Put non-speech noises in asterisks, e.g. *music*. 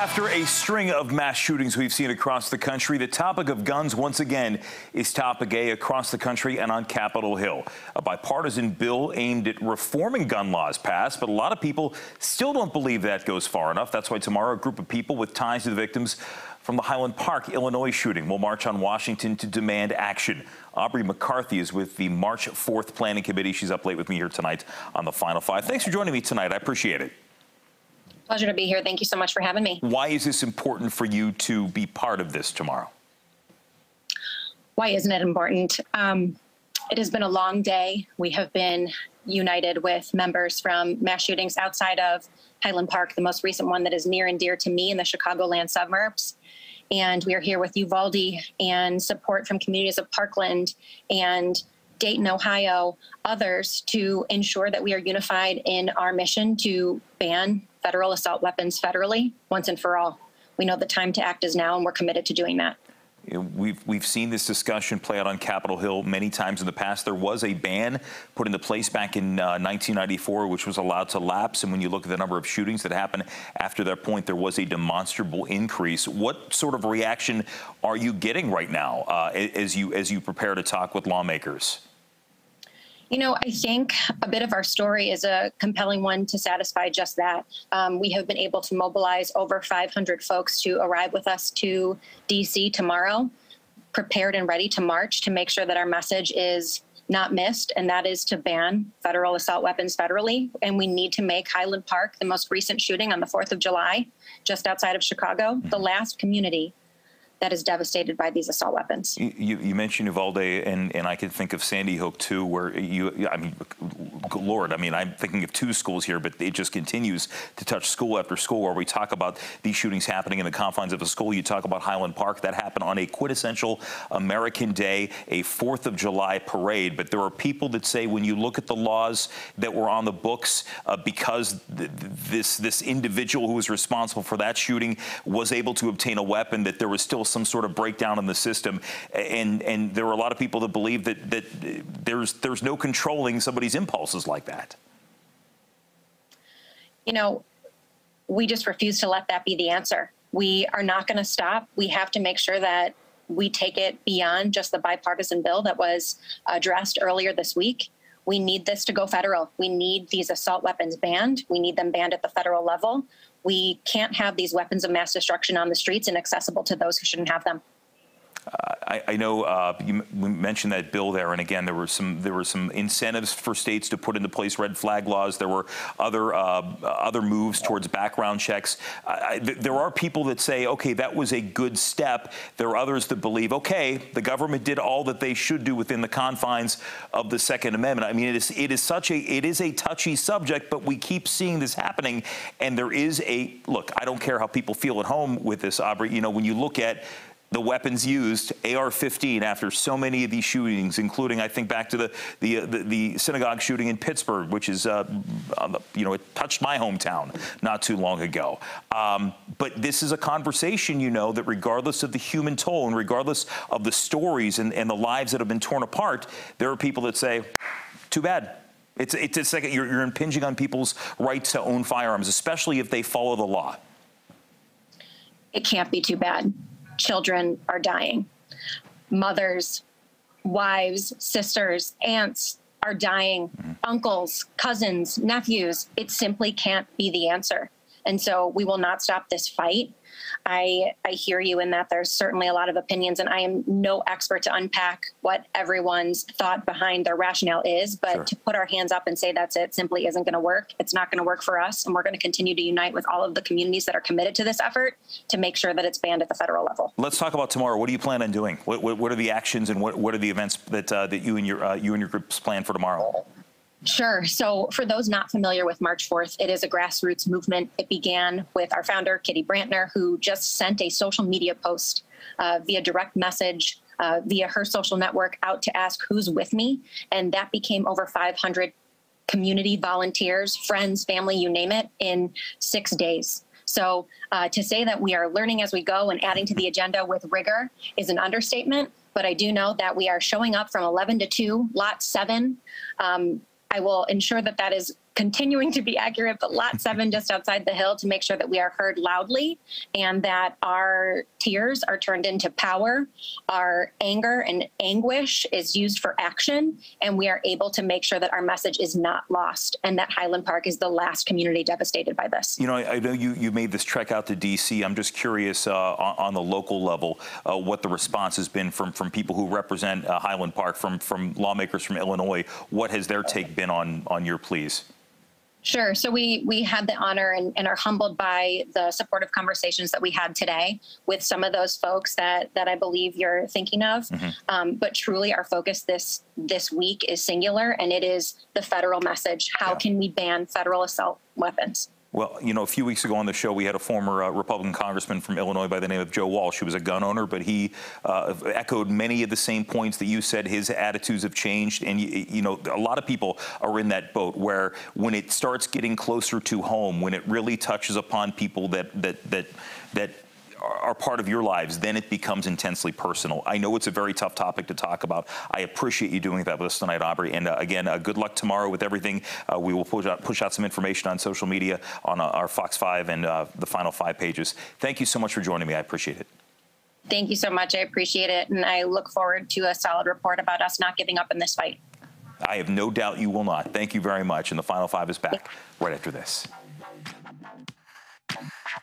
After a string of mass shootings we've seen across the country, the topic of guns once again is topic A across the country and on Capitol Hill. A bipartisan bill aimed at reforming gun laws passed, but a lot of people still don't believe that goes far enough. That's why tomorrow a group of people with ties to the victims from the Highland Park, Illinois shooting will march on Washington to demand action. Aubrey McCarthy is with the March 4th Planning Committee. She's up late with me here tonight on the Final Five. Thanks for joining me tonight. I appreciate it. Pleasure to be here. Thank you so much for having me. Why is this important for you to be part of this tomorrow? Why isn't it important? Um, it has been a long day. We have been united with members from mass shootings outside of Highland Park, the most recent one that is near and dear to me in the Chicagoland suburbs. And we are here with Uvalde and support from communities of Parkland and Dayton, Ohio, others to ensure that we are unified in our mission to ban federal assault weapons federally once and for all. We know the time to act is now, and we're committed to doing that. We've we've seen this discussion play out on Capitol Hill many times in the past. There was a ban put into place back in uh, 1994, which was allowed to lapse. And when you look at the number of shootings that happened after that point, there was a demonstrable increase. What sort of reaction are you getting right now uh, as you as you prepare to talk with lawmakers? You know, I think a bit of our story is a compelling one to satisfy just that. Um, we have been able to mobilize over 500 folks to arrive with us to DC tomorrow, prepared and ready to march to make sure that our message is not missed, and that is to ban federal assault weapons federally. And we need to make Highland Park, the most recent shooting on the 4th of July, just outside of Chicago, the last community that is devastated by these assault weapons. You, you mentioned Uvalde, and, and I can think of Sandy Hook too, where you, I mean, Lord, I mean, I'm thinking of two schools here, but it just continues to touch school after school where we talk about these shootings happening in the confines of a school. You talk about Highland Park, that happened on a quintessential American day, a 4th of July parade. But there are people that say when you look at the laws that were on the books, uh, because th this, this individual who was responsible for that shooting was able to obtain a weapon, that there was still some sort of breakdown in the system. And and there are a lot of people that believe that that there's there's no controlling somebody's impulses like that. You know, we just refuse to let that be the answer. We are not going to stop. We have to make sure that we take it beyond just the bipartisan bill that was addressed earlier this week. We need this to go federal. We need these assault weapons banned. We need them banned at the federal level. We can't have these weapons of mass destruction on the streets and accessible to those who shouldn't have them. I, I, know uh, you mentioned that bill there, and again, there were some there were some incentives for states to put into place red flag laws. There were other uh, other moves towards background checks. I, th there are people that say, okay, that was a good step. There are others that believe, okay, the government did all that they should do within the confines of the Second Amendment. I mean, it is it is such a it is a touchy subject, but we keep seeing this happening, and there is a look. I don't care how people feel at home with this, Aubrey. You know, when you look at the weapons used, AR-15, after so many of these shootings, including I think back to the the, uh, the, the synagogue shooting in Pittsburgh, which is uh, you know it touched my hometown not too long ago. Um, but this is a conversation, you know, that regardless of the human toll and regardless of the stories and, and the lives that have been torn apart, there are people that say, "Too bad." It's it's second you're, you're impinging on people's rights to own firearms, especially if they follow the law. It can't be too bad children are dying. Mothers, wives, sisters, aunts are dying, mm-hmm. uncles, cousins, nephews. It simply can't be the answer. And so we will not stop this fight I, I hear you in that there's certainly a lot of opinions, and I am no expert to unpack what everyone's thought behind their rationale is. But sure. to put our hands up and say that's it simply isn't going to work. It's not going to work for us, and we're going to continue to unite with all of the communities that are committed to this effort to make sure that it's banned at the federal level. Let's talk about tomorrow. What do you plan on doing? What, what, what are the actions and what, what are the events that uh, that you and your uh, you and your groups plan for tomorrow? Sure. So, for those not familiar with March 4th, it is a grassroots movement. It began with our founder, Kitty Brandtner, who just sent a social media post uh, via direct message uh, via her social network out to ask who's with me. And that became over 500 community volunteers, friends, family, you name it, in six days. So, uh, to say that we are learning as we go and adding to the agenda with rigor is an understatement. But I do know that we are showing up from 11 to 2, lot 7. Um, I will ensure that that is continuing to be accurate, but lot *laughs* seven just outside the hill to make sure that we are heard loudly and that our tears are turned into power, our anger and anguish is used for action, and we are able to make sure that our message is not lost and that Highland Park is the last community devastated by this. You know, I, I know you, you made this trek out to D.C. I'm just curious uh, on, on the local level uh, what the response has been from, from people who represent uh, Highland Park, from, from lawmakers from Illinois. What has their take been on, on your pleas? Sure. So we we had the honor and, and, are humbled by the supportive conversations that we had today with some of those folks that that I believe you're thinking of. Mm-hmm. Um, but truly, our focus this this week is singular, and it is the federal message. How yeah. can we ban federal assault weapons? Well, you know, a few weeks ago on the show, we had a former uh, Republican congressman from Illinois by the name of Joe Walsh. He was a gun owner, but he uh, echoed many of the same points that you said. His attitudes have changed. And, you, you, know, a lot of people are in that boat where when it starts getting closer to home, when it really touches upon people that, that, that, that, are part of your lives, then it becomes intensely personal. I know it's a very tough topic to talk about. I appreciate you doing that with us tonight, Aubrey. And uh, again, uh, good luck tomorrow with everything. Uh, we will push out, push out some information on social media on uh, our Fox 5 and uh, the final five pages. Thank you so much for joining me. I appreciate it. Thank you so much. I appreciate it. And I look forward to a solid report about us not giving up in this fight. I have no doubt you will not. Thank you very much. And the final five is back right after this.